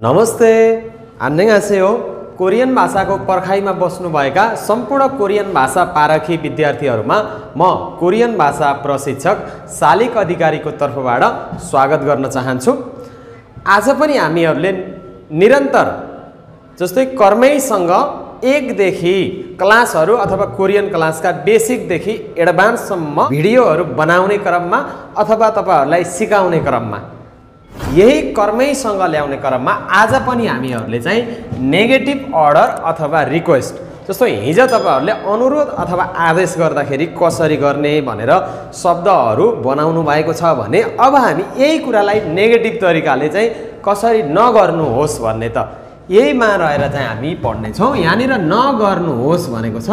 नमस्ते। आन्नेगासे हो कोरियन भाषाको पर्खाइमा बस्नुभएका सम्पूर्ण कोरियन भाषा पारखी विद्यार्थीहरूमा म कोरियन भाषा प्रशिक्षक शालिक अधिकारीको तर्फबाट स्वागत गर्न चाहन्छु। आज पनि हामीहरूले निरन्तर जस्तै कर्मैसँग एकदेखि क्लासहरू अथवा कोरियन क्लासका बेसिकदेखि एडभान्ससम्म भिडियोहरू बनाउने क्रममा अथवा तपाईँहरूलाई सिकाउने क्रममा यही कर्मैसँग ल्याउने क्रममा आज पनि हामीहरूले चाहिँ नेगेटिभ अर्डर अथवा रिक्वेस्ट जस्तो हिजो तपाईँहरूले अनुरोध अथवा आदेश गर्दाखेरि कसरी गर्ने भनेर शब्दहरू बनाउनु भएको छ भने अब हामी यही कुरालाई नेगेटिभ तरिकाले चाहिँ कसरी नगर्नुहोस् भन्ने त यहीमा रहेर चाहिँ हामी पढ्नेछौँ। यहाँनिर नगर्नुहोस् भनेको छ।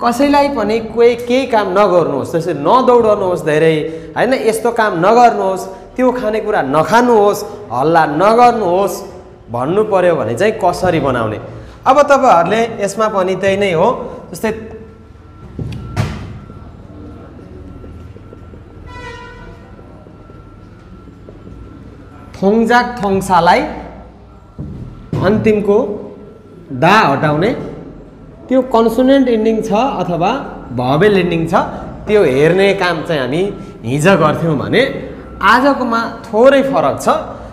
कसैलाई पनि कोही केही काम नगर्नुहोस् त्यसरी नदौडाउनुहोस् धेरै। होइन यस्तो काम नगर्नुहोस्। त्यो खानेकुरा नखानुहोस् हल्ला नगर्नुहोस् भन्नु पर्यो भने चाहिँ कसरी बनाउने? अब तपाईँहरूले यसमा पनि त्यही नै हो जस्तै थोङजाक थोङसालाई अन्तिमको दा हटाउने। त्यो कन्सोनेन्ट इन्डिङ छ अथवा भवेल इन्डिङ छ त्यो हेर्ने काम चाहिँ हामी हिजो गर्थ्यौँ भने आजकोमा थोरै फरक छ।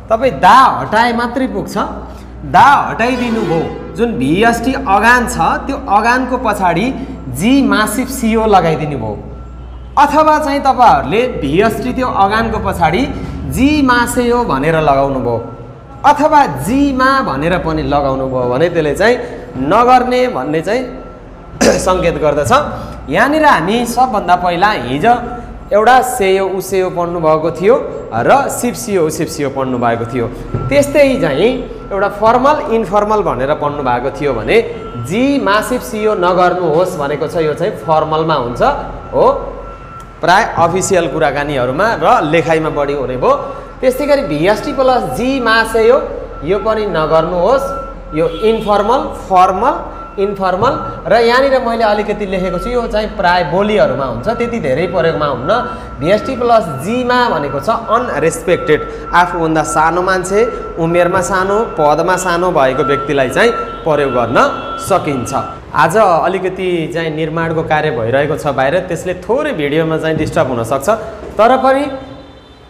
तपाईँ दा हटाए मात्रै पुग्छ। दा हटाइदिनु भयो जुन भिएसटी अगान छ त्यो अगानको पछाडि जी मासिफ सिओ लगाइदिनु भयो अथवा चाहिँ तपाईँहरूले भिएसटी त्यो अगानको पछाडि जी मासेयो भनेर लगाउनु भयो अथवा जीमा भनेर पनि लगाउनु भयो भने त्यसले चाहिँ नगर्ने भन्ने चाहिँ सङ्केत गर्दछ। यहाँनिर हामी सबभन्दा पहिला हिजो एउटा सेयो उसेयो पढ्नु भएको थियो र सिप्सियो सिप्सियो पढ्नु भएको थियो। त्यस्तै चाहिँ एउटा फर्मल इन्फर्मल भनेर पढ्नु भएको थियो भने जी मासिप्सियो नगर्नुहोस् भनेको छ यो चाहिँ फर्मलमा हुन्छ। हो? प्राय अफिसियल कुराकानीहरूमा र लेखाइमा बढी हुने भयो। त्यस्तै गरी भिएसटी प्लस जी मासेयो यो पनि नगर्नुहोस्। यो इन्फर्मल फर्मल इन्फर्मल र यहाँनिर मैले अलिकति लेखेको छु यो चाहिँ प्राय बोलीहरूमा हुन्छ त्यति धेरै प्रयोगमा हुन्न। भिएसटी प्लस जीमा भनेको छ अनरेस्पेक्टेड आफूभन्दा सानो मान्छे उमेरमा सानो पदमा सानो भएको व्यक्तिलाई चाहिँ प्रयोग गर्न सकिन्छ। आज अलिकति चाहिँ निर्माणको कार्य भइरहेको छ बाहिर त्यसले थोरै भिडियोमा चाहिँ डिस्टर्ब हुनसक्छ। तर पनि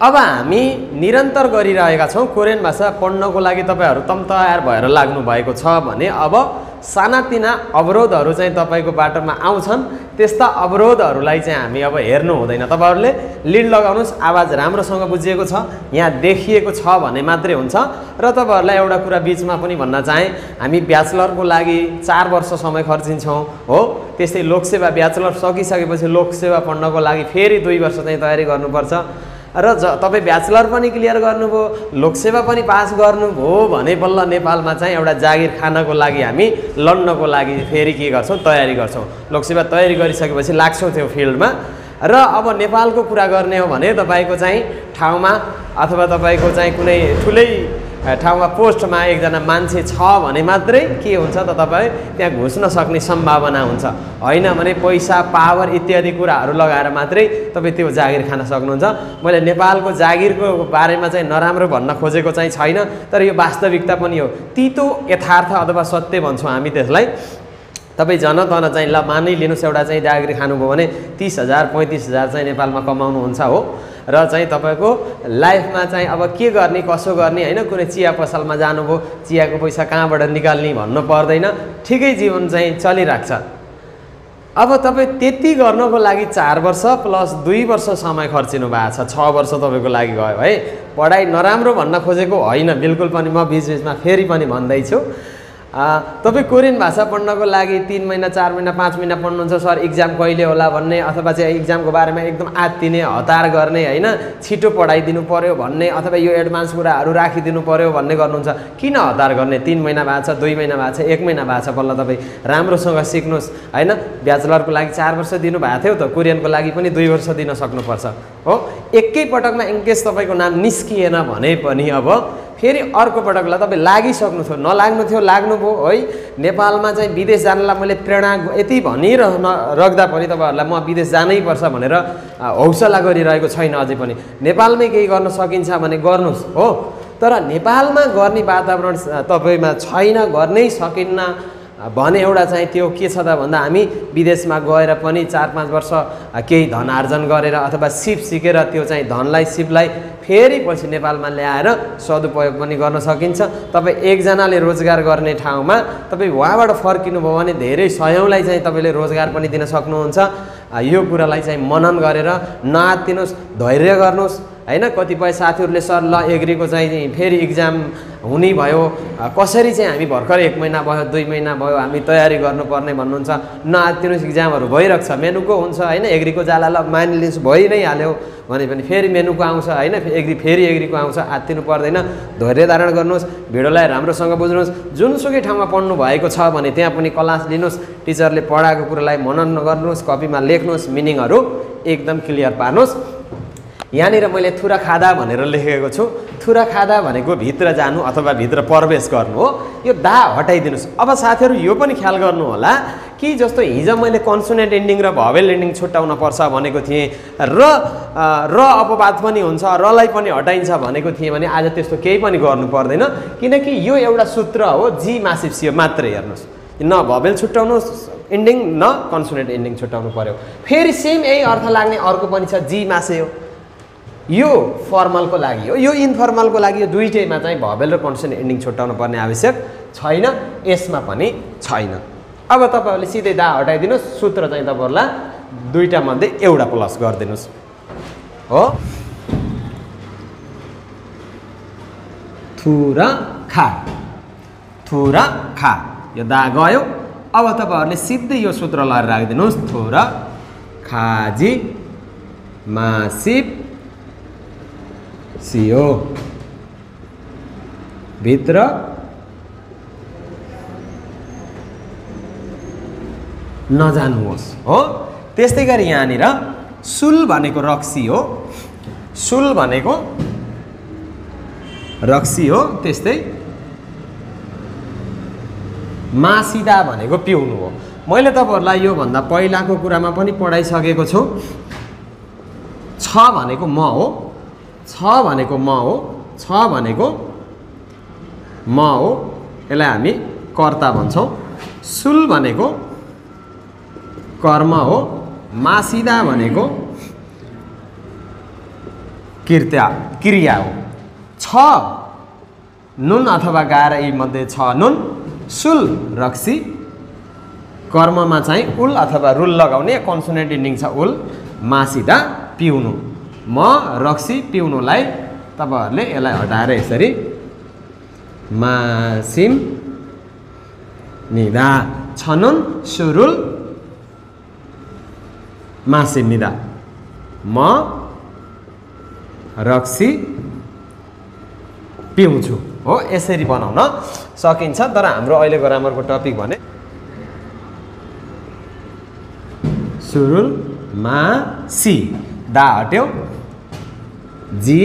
अब हामी निरन्तर गरिरहेका छौँ कोरियन भाषा पढ्नको लागि तपाईँहरू तम तयार भएर लाग्नु भएको छ भने अब सानातिना अवरोधहरू चाहिँ तपाईँको बाटोमा आउँछन्। त्यस्ता अवरोधहरूलाई चाहिँ हामी अब हेर्नु हुँदैन। तपाईँहरूले लिड लगाउनुहोस् आवाज राम्रोसँग बुझिएको छ यहाँ देखिएको छ भने मात्रै हुन्छ। र तपाईँहरूलाई एउटा कुरा बिचमा पनि भन्न चाहेँ हामी ब्याचलरको लागि चार वर्ष समय खर्चिन्छौँ हो? त्यस्तै लोकसेवा ब्याचलर सकिसकेपछि लोकसेवा पढ्नको लागि फेरि दुई वर्ष चाहिँ तयारी गर्नुपर्छ। र ज तपाईँ ब्याचलर पनि क्लियर गर्नुभयो लोकसेवा पनि पास गर्नुभयो भने बल्ल नेपालमा चाहिँ एउटा जागिर खानको लागि हामी लड्नको लागि फेरि के गर्छौँ तयारी गर्छौँ। लोकसेवा तयारी गरिसकेपछि लाग्छौँ त्यो फिल्डमा। र अब नेपालको कुरा गर्ने हो भने तपाईँको चाहिँ ठाउँमा अथवा तपाईँको चाहिँ कुनै ठुलै ठाउँमा पोस्टमा एकजना मान्छे छ भने मात्रै के हुन्छ त तपाईँ त्यहाँ घुस्न सक्ने सम्भावना हुन्छ। होइन भने पैसा पावर इत्यादि कुराहरू लगाएर मात्रै तपाईँ त्यो जागिर खान सक्नुहुन्छ। मैले नेपालको जागिरको बारेमा चाहिँ नराम्रो भन्न खोजेको चाहिँ छैन तर यो वास्तविकता पनि हो। तितो यथार्थ अथवा सत्य भन्छौँ हामी त्यसलाई। तपाईँ जनतन चाहिँ ल मानिलिनुहोस् एउटा चाहिँ जागिर खानुभयो भने तिस हजार पैँतिस हजार चाहिँ नेपालमा कमाउनुहुन्छ हो। र चाहिँ तपाईँको लाइफमा चाहिँ अब के गर्ने कसो गर्ने होइन? कुनै चिया पसलमा जानुभयो चियाको पैसा कहाँबाट निकाल्ने भन्नु पर्दैन। ठिकै जीवन चाहिँ चलिरहेको छ। अब तपाईँ त्यति गर्नको लागि चार वर्ष प्लस दुई वर्ष समय खर्चिनु भएको छ। छ वर्ष तपाईँको लागि गयो है। पढाइ नराम्रो भन्न खोजेको होइन। बिल्कुल पनि म बिचबिचमा फेरि पनि भन्दैछु। तपाईँ कोरियन भाषा पढ्नको लागि तिन महिना चार महिना पाँच महिना पढ्नुहुन्छ सर इक्जाम कहिले होला भन्ने अथवा चाहिँ इक्जामको बारेमा एकदम आत्तिने हतार गर्ने होइन? छिटो पढाइदिनु पऱ्यो भन्ने अथवा यो एडभान्स कुराहरू राखिदिनु पऱ्यो भन्ने गर्नुहुन्छ। किन हतार गर्ने? तिन महिना भएको छ दुई महिना भएको छ एक महिना भएको छ बल्ल तपाईँ राम्रोसँग सिक्नुहोस् होइन? ब्याचलरको लागि चार वर्ष दिनुभएको थियो त कोरियनको लागि पनि दुई वर्ष दिन सक्नुपर्छ। हो? एकैपटकमा इन्केस तपाईँको नाम निस्किएन भने पनि अब फेरि अर्को पटकलाई तपाईँ लागिसक्नु थियो नलाग्नु थियो लाग्नुभयो है। नेपालमा चाहिँ विदेश जानलाई मैले प्रेरणा यति भनिरहन राख्दा पनि तपाईँहरूलाई म विदेश जानै पर्छ भनेर हौसला गरिरहेको छैन अझै पनि। नेपालमै केही गर्न सकिन्छ भने गर्नुहोस् हो। तर नेपालमा गर्ने वातावरण तपाईँमा छैन गर्नै सकिन्न। भने एउटा चाहिँ त्यो के छ त भन्दा हामी विदेशमा गएर पनि चार पाँच वर्ष केही धन आर्जन गरेर अथवा सिप सिकेर त्यो चाहिँ धनलाई सिपलाई फेरि पछि नेपालमा ल्याएर सदुपयोग पनि गर्न सकिन्छ। तपाईँ एकजनाले रोजगार गर्ने ठाउँमा तपाईँ उहाँबाट फर्किनु भयो भने धेरै सयौँलाई चाहिँ तपाईँले रोजगार पनि दिन सक्नुहुन्छ। यो कुरालाई चाहिँ मनन गरेर नआत्तिनुहोस् धैर्य गर्नुहोस्। होइन कतिपय साथीहरूले सर ल एग्रीको चाहिँ फेरि इक्जाम हुने भयो। कसरी चाहिँ हामी भर्खर एक महिना भयो दुई महिना भयो हामी तयारी गर्नुपर्ने भन्नुहुन्छ? नआत्तिनुहोस् इक्जामहरू भइरहेको छ। मेनुको हुन्छ होइन? एग्रीको जाला ल मानिलिनुहोस् भइ नै हाल्यो भने पनि फेरि मेनुको आउँछ होइन? एग्री फेरि एग्रीको आउँछ आत्तिनु पर्दैन। धैर्य धारण गर्नुहोस् भिडियोलाई राम्रोसँग बुझ्नुहोस्। जुनसुकै ठाउँमा पढ्नु भएको छ भने त्यहाँ पनि क्लास लिनुहोस् टिचरले पढाएको कुरालाई मनन गर्नुहोस् कपीमा लेख्नुहोस् मिनिङहरू एकदम क्लियर पार्नुहोस्। यहाँनिर मैले थुरा खाँदा भनेर लेखेको छु। थुरा खाँदा भनेको भित्र जानु अथवा भित्र प्रवेश गर्नु हो। यो दा हटाइदिनुहोस्। अब साथीहरू यो पनि ख्याल गर्नु होला कि जस्तो हिजो मैले कन्सोनेन्ट एन्डिङ र भवेल एन्डिङ छुट्याउन पर्छ भनेको थिएँ र र अपवाद पनि हुन्छ रलाई पनि हटाइन्छ भनेको थिएँ भने आज त्यस्तो केही पनि गर्नु पर्दैन। किनकि यो एउटा सूत्र हो जी मासिप सियो। मात्रै हेर्नुहोस्। न भवेल छुट्याउनुहोस् एन्डिङ न कन्सोनेन्ट एन्डिङ छुट्याउनु पऱ्यो फेरि सेम यही अर्थ लाग्ने। अर्को पनि छ जी मासे हो यो फर्मलको लागि हो। यो इन्फर्मलको लागि यो दुइटैमा चाहिँ भवेल र कन्डिसन एन्डिङ छुट्याउनु पर्ने आवश्यक छैन यसमा पनि छैन। अब तपाईँहरूले सिधै दा हटाइदिनुहोस् सूत्र चाहिँ तपाईँहरूलाई दुईवटा मध्ये एउटा प्लस गरिदिनुहोस्। हो? थु र खा। थु र खा। यो दा गयो। अब तपाईँहरूले सिधै यो सूत्र लगाएर राखिदिनुहोस्। थु र खाजी मासिप सियो भित्र। नजानुहोस् हो? त्यस्तै गरी यहाँनिर सुल भनेको रक्सी हो। सुल भनेको रक्सी हो त्यस्तै। मासिदा भनेको पिउनु हो। मैले तपाईँहरूलाई योभन्दा पहिलाको कुरामा पनि पढाइसकेको छु। छ भनेको म हो। छ भनेको म हो छ भनेको म हो यसलाई हामी कर्ता भन्छौँ। सुल भनेको कर्म हो मासिदा भनेको कृत्या क्रिया हो। छ नुन अथवा गाह्र मध्ये छ नुन सुल रक्सी कर्ममा चाहिँ उल अथवा रुल लगाउने कन्सोनेन्ट इन्डिङ छ उल मासिदा पिउनु। म रक्सी पिउनुलाई तपाईँहरूले यसलाई हटाएर यसरी मासिम निदा छनुन सुरुल मासिम निदा। म रक्सी पिउँछु। हो यसरी बनाउन सकिन्छ तर हाम्रो अहिले ग्रामरको टपिक भने सुरुल मा सी दा हट्यो जी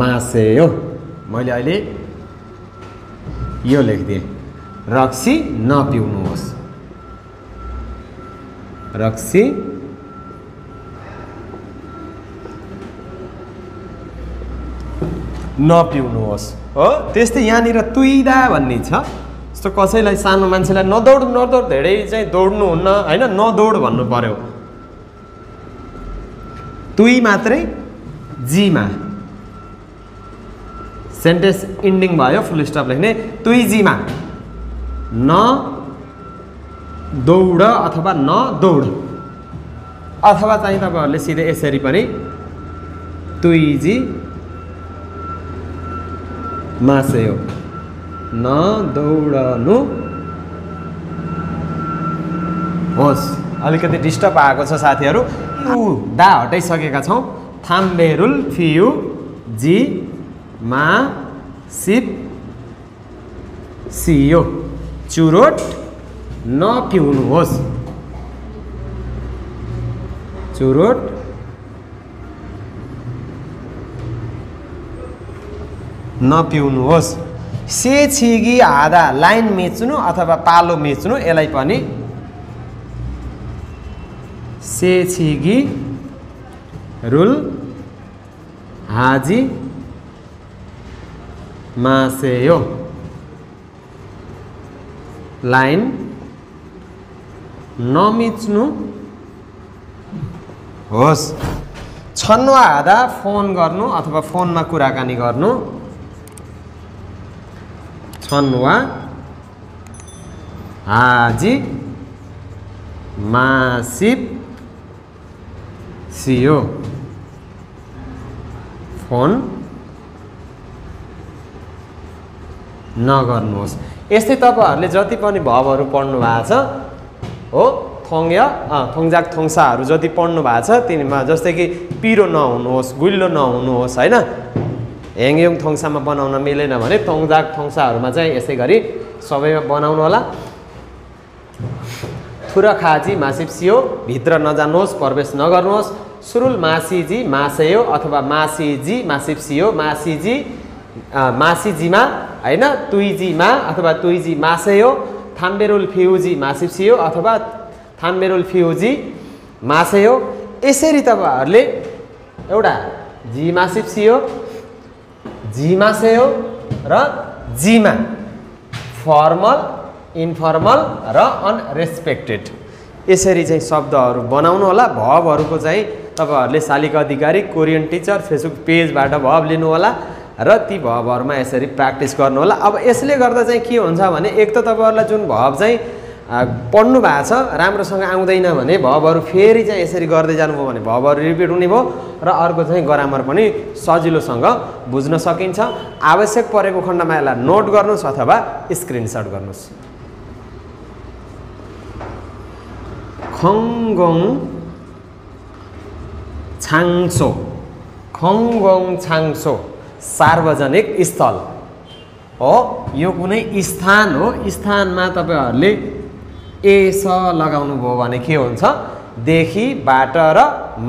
मासेयो मैले अहिले यो लेखिदिएँ रक्सी नपिउनुहोस् रक्सी नपिउनुहोस् हो त्यस्तै यहाँनिर तुइदा भन्ने छ जस्तो कसैलाई सानो मान्छेलाई नदौड नदौड धेरै चाहिँ दौड्नुहुन्न होइन नदौड भन्नु पर्यो तुई मात्रै जीमा सेन्टेन्स इन्डिङ भयो फुल स्टप लेख्ने तुई जीमा न दौड अथवा न दौड अथवा चाहिँ तपाईँहरूले सिधै यसरी पनि तुइजी मासेयो न दौडनु होस् अलिकति डिस्टर्ब आएको छ साथीहरू दा हटाइसकेका छौँ। थाम्बेरुल फियु जी मा सिप सियो। चुरोट नपिउनुहोस्। चुरोट नपिउनुहोस्। से छिगी आधा लाइन मिच्नु अथवा पालो मिच्नु यसलाई पनि से छिगी रुल हाजी मासेयो लाइन नमिच्नु होस् छन्वा हादा फोन गर्नु अथवा फोनमा कुराकानी गर्नु छन्वा हाजी मासिप सियो फोन? नगर्नुहोस्। यस्तै तपाईँहरूले जति पनि भवहरू पढ्नु भएको छ हो थोङ्य थोङजाक थोङ्साहरू जति पढ्नु भएको छ तिनीमा जस्तै कि पिरो नहुनुहोस् गुल्लो नहुनुहोस् होइन? ह्याङयोङ थोङ्सामा बनाउन मिलेन भने थोङजाक थोङ्साहरूमा चाहिँ यसै गरी सबैमा बनाउनु होला। थुर खाजी मासिप्सियो भित्र नजानुहोस् प्रवेश नगर्नुहोस्। सुरुल मासिजी मासेयो अथवा मासिजी मासिप्सियो मासिजी मासिजीमा होइन तुइजीमा अथवा तुइजी मासेयो थाम्बेरुल फ्युजी मासिप्सियो अथवा थाम्बेरुल फ्युजी मासेयो। यसरी तपाईँहरूले एउटा जी मासिप्सियो जी मासेयो र जीमा फर्मल इन्फर्मल र अनरेस्पेक्टेड यसरी चाहिँ शब्दहरू बनाउनु होला। भवहरूको चाहिँ तपाईँहरूले Shalika Adhikari Korean teacher Facebook पेजबाट भव लिनु होला र ती भवहरूमा यसरी प्र्याक्टिस गर्नु होला। अब यसले गर्दा चाहिँ के हुन्छ भने एक त तपाईँहरूलाई जुन भव चाहिँ पढ्नु भएको छ राम्रोसँग आउँदैन भने भवहरू फेरि चाहिँ यसरी गर्दै जानुभयो भने भवहरू रिपिट हुने भयो र अर्को चाहिँ ग्रामर पनि सजिलोसँग बुझ्न सकिन्छ। आवश्यक परेको खण्डमा यसलाई नोट गर्नुहोस् अथवा स्क्रिनसट गर्नुहोस्। खङगोङ छाङसो खङगोङ छाङसो सार्वजनिक स्थल हो यो कुनै स्थान हो स्थानमा तपाईँहरूले एस लगाउनु भयो भने के हुन्छ देखिबाट र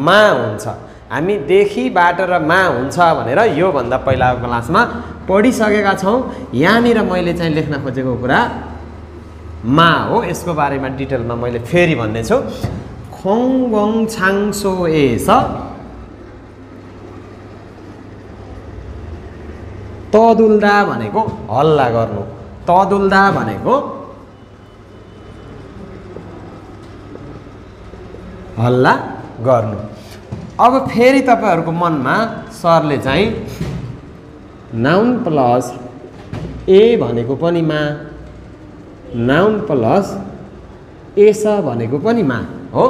मा हुन्छ हामी देखिबाट र मा हुन्छ भनेर योभन्दा पहिलाको क्लासमा पढिसकेका छौँ यहाँनिर मैले चाहिँ लेख्न खोजेको कुरा मा हो यसको बारेमा डिटेलमा मैले फेरि भन्नेछु। खोङ छाङसो एस तदुल्दा भनेको हल्ला गर्नु। तदुल्दा भनेको हल्ला गर्नु। अब फेरि तपाईँहरूको मनमा सरले चाहिँ नाउन प्लस ए भनेको पनि मा नाउन प्लस एस भनेको पनि मा हो।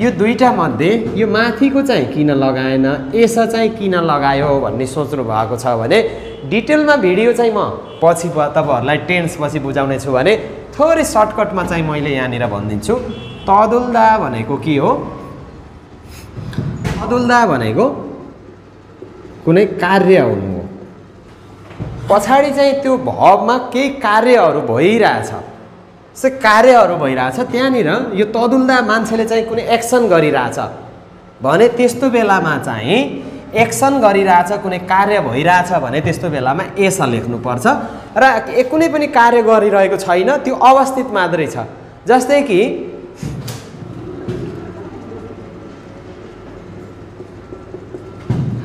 यो दुईवटा मध्ये यो माथिको चाहिँ किन लगाएन एस चाहिँ किन लगायो भन्ने सोच्नु भएको छ भने डिटेलमा भिडियो चाहिँ म पछि तपाईँहरूलाई टेन्स पछि बुझाउने छु भने थोरै सर्टकटमा चाहिँ मैले यहाँनिर भनिदिन्छु। तदुल्दा भनेको के हो? तदुल्दा भनेको कुनै कार्य हुनु हो। पछाडि चाहिँ त्यो भवमा केही कार्यहरू भइरहेछ। सो कार्यहरू भइरहेछ। त्यहाँनिर यो तदुल्दा मान्छेले चाहिँ कुनै एक्सन गरिरहेछ। भने त्यस्तो बेलामा चाहिँ एक्सन गरिरहेछ कुनै कार्य भइरहेछ भने त्यस्तो बेलामा एस लेख्नुपर्छ। र कुनै पनि कार्य गरिरहेको छैन त्यो अवस्थित मात्रै छ। जस्तै कि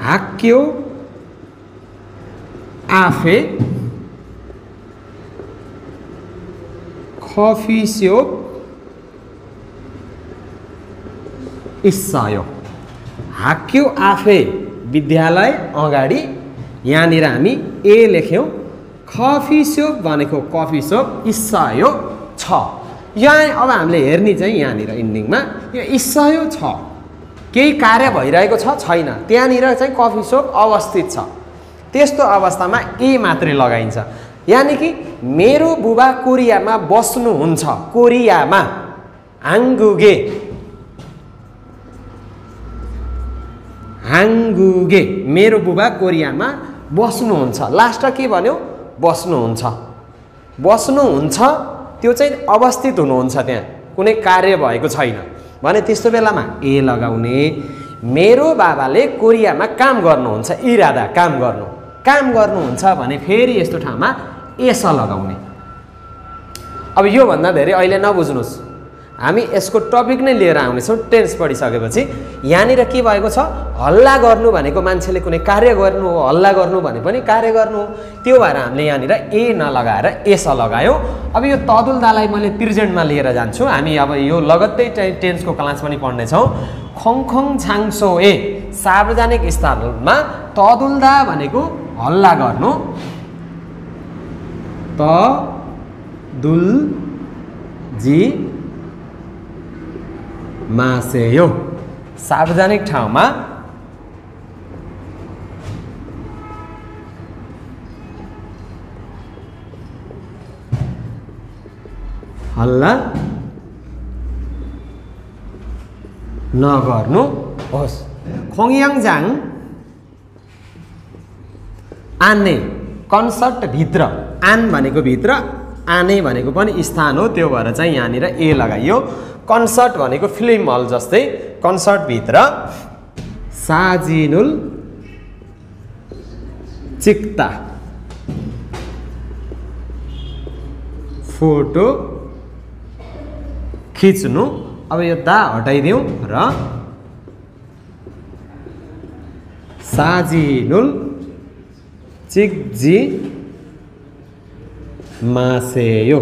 हाक्यो आफे खफिस्योप इस्सायो हाक्यो आफे विद्यालय अगाडि यहाँनिर हामी ए लेख्यौँ कफी सोप भनेको कफी सोप इस्सायो छ यहाँ अब हामीले हेर्ने चाहिँ यहाँनिर इन्डिङमा यो इस्सायो छ केही कार्य भइरहेको छ छैन त्यहाँनिर चाहिँ कफी सोप अवस्थित छ त्यस्तो अवस्थामा ए मात्रै लगाइन्छ यानि कि मेरो बुबा कोरियामा बस्नुहुन्छ। कोरियामा। हाङ्गुगे। हाङ्गुगे। मेरो बुबा कोरियामा बस्नुहुन्छ। लास्टमा के भन्यो? बस्नुहुन्छ। बस्नुहुन्छ त्यो चाहिँ अवस्थित हुनुहुन्छ त्यहाँ। कुनै कार्य भएको छैन। भने त्यस्तो बेलामा ए लगाउने। मेरो बाबाले कोरियामा काम गर्नुहुन्छ। इरादा काम गर्नु। काम गर्नुहुन्छ भने फेरि यस्तो ठाउँमा एस लगाउने। अब योभन्दा धेरै अहिले नबुझ्नुहोस्। हामी यसको टपिक नै लिएर आउनेछौँ टेन्स पढिसकेपछि। यहाँनिर के भएको छ? हल्ला गर्नु भनेको मान्छेले कुनै कार्य गर्नु हो हल्ला गर्नु भने पनि कार्य गर्नु हो। त्यो भएर हामीले यहाँनिर ए नलगाएर एस लगायौँ। अब यो तदुल्दालाई मैले प्रिजेन्टमा लिएर जान्छु। हामी अब यो लगत्तै टेन्सको क्लास पनि पढ्नेछौँ। खङखङ छाङसो ए सार्वजनिक स्थलमा तदुल्दा भनेको हल्ला गर्नु। त दुल जी मासेयो। सार्वजनिक ठाउँमा हल्ला नगर्नुहोस् खोङयाङजाङ आने कन्सर्टभित्र आन भनेको भित्र आने भनेको पनि स्थान हो। त्यो भएर चाहिँ यहाँनिर ए लगाइयो। कन्सर्ट भनेको फिल्म हल जस्तै कन्सर्टभित्र साजिनुल चिक्ता फोटो खिच्नु। अब यो दा हटाइदिउँ र साजिनुल चिक्जी मासेयो।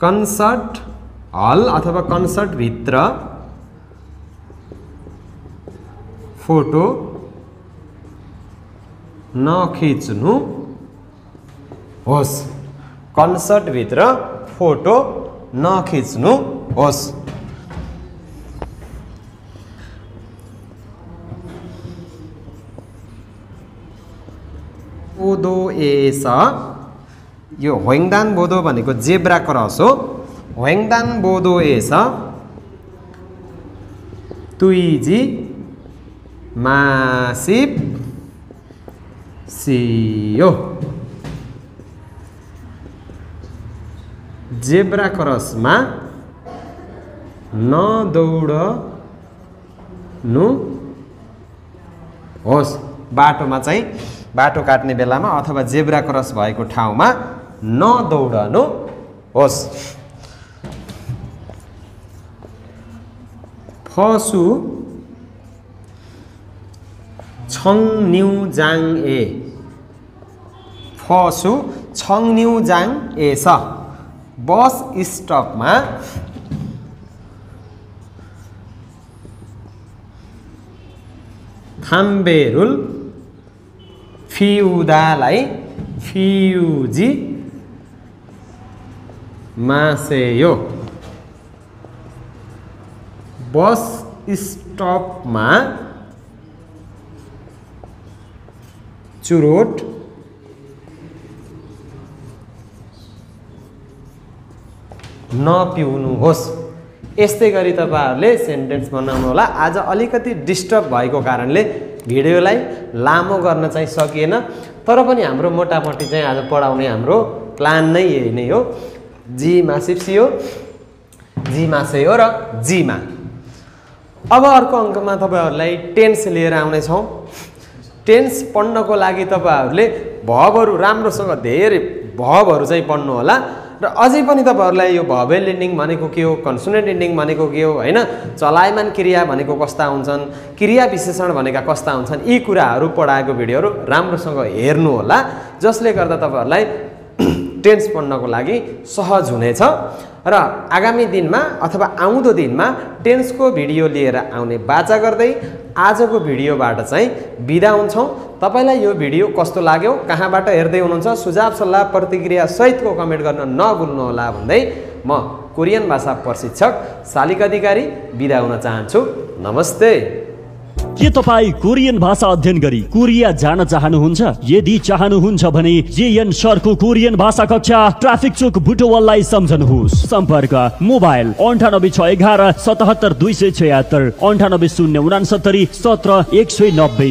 कन्सर्ट हल अथवा कन्सर्टभित्र फोटो नखिच्नु होस्। कन्सर्टभित्र फोटो नखिच्नु होस्। एस। यो होइङदान बोदो भनेको जेब्रा क्रस हो। होइङदान बोदो एस। तुइजी मासिप सियो। जेब्रा क्रसमा नदौडनु होस्। बाटोमा चाहिँ बाटो काट्ने बेलामा अथवा जेब्रा क्रस भएको ठाउँमा नदौडनु होस्। फसु छङ न्यु जाङ ए। फसु छङ न्यु जाङ ए स। बस स्टपमा थाम्बेरुल फिउदालाई फिउजी मासेयो। बस स्टपमा चुरोट नपिउनुहोस्। यस्तै गरी तपाईँहरूले सेन्टेन्स बनाउनु होला। आज अलिकति डिस्टर्ब भएको कारणले भिडियोलाई लामो गर्न चाहिँ सकिएन। तर पनि हाम्रो मोटामोटी चाहिँ आज पढाउने हाम्रो प्लान नै यही नै हो। जीमा सिप्सियो जीमा सेयो र जीमा। अब अर्को अङ्कमा तपाईँहरूलाई टेन्स लिएर आउनेछौँ। टेन्स पढ्नको लागि तपाईँहरूले भबहरू राम्रोसँग धेरै भबहरू चाहिँ पढ्नु होला र अझै पनि तपाईँहरूलाई यो भवेल इन्डिङ भनेको के हो? कन्सोनेन्ट इन्डिङ भनेको के हो? होइन? चलायमान क्रिया भनेको कस्ता हुन्छन्? क्रिया विशेषण भनेका कस्ता हुन्छन्? यी कुराहरू पढाएको भिडियोहरू राम्रोसँग हेर्नु होला जसले गर्दा तपाईँहरूलाई टेन्स पढ्नको लागि सहज हुनेछ र आगामी दिनमा अथवा आउँदो दिनमा टेन्सको भिडियो लिएर आउने बाचा गर्दै आजको भिडियोबाट चाहिँ बिदा हुन्छौँ। तपाईँलाई यो भिडियो कस्तो लाग्यो कहाँबाट हेर्दै हुनुहुन्छ सुझाव सल्लाह प्रतिक्रिया सहितको कमेन्ट गर्न नभुल्नुहोला भन्दै म कोरियन भाषा प्रशिक्षक शालिक अधिकारी बिदा हुन चाहन्छु। नमस्ते। के तपाईँ कोरियन भाषा अध्ययन गरी कोरिया जान चाहनुहुन्छ? यदि चाहनुहुन्छ भने जेएन सरको कोरियन भाषा कक्षा ट्राफिक चोक बुटोवललाई सम्झनुहोस्। सम्पर्क मोबाइल अन्ठानब्बे छ एघार सतहत्तर दुई सय छयात्तर अन्ठानब्बे शून्य उनासत्तरी सत्र एक सय नब्बे।